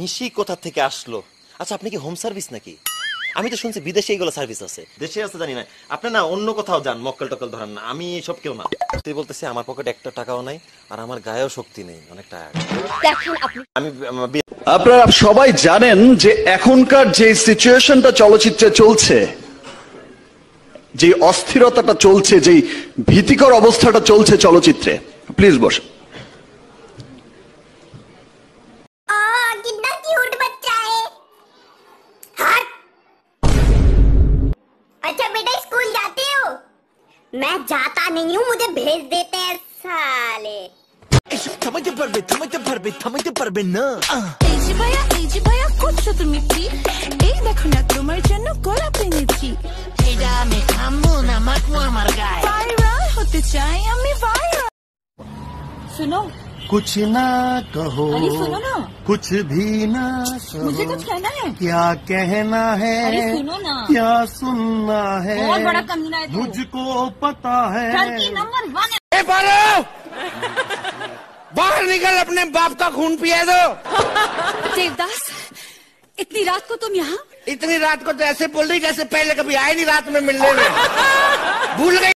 নিশি কোথা থেকে আসলো? আচ্ছা আপনি কি হোম সার্ভিস নাকি? আমি তো শুনছি বিদেশে এইগুলো সার্ভিস আছে। দেশে আছে জানি না। আপনি না অন্য কোথাও যান মক্কেল টক্কল ধরেন না। আমি সব কেউ না। তুই বলতেছি আমার পকেটে একটা টাকাও নাই আর আমার গায়েও শক্তি নেই অনেক টায়ার্ড দেখেন আপনি আমি আপনারা সবাই জানেন যে এখনকার যে সিচুয়েশনটা চলচ্চিত্রে চলছে যে অস্থিরতাটা চলছে যে ভীতিকর অবস্থাটা চলছে চলচ্চিত্রে প্লিজ বস मैं जाता नहीं हूँ मुझे भेज देते हैं साले থামাইতে পারবে থামাইতে পারবে থামাইতে পারবে না এই যে ভাইয়া এই যে ভাইয়া করছো তুমি কি এই দেখো না তোমার জন্য গোলাপ এনেছি এটা আমি খামবো না মাখবো আমার গায়ে ভাইরাল হতে চাই আমি ভাইরাল सुनो कुछ ना कहो। अरे सुनो ना। कुछ भी ना कहो। मुझे कुछ कहना है? क्या कहना है? अरे सुनो ना। क्या सुनना है? बहुत बड़ा कमीना है मुझको पता है। नंबर वन है। बाहर निकल अपने बाप का खून पिए दो। देवदास इतनी रात को तुम यहाँ? इतनी रात को तो ऐसे बोल रही जैसे पहले कभी आए नहीं रात में मिलने में। भूल गई।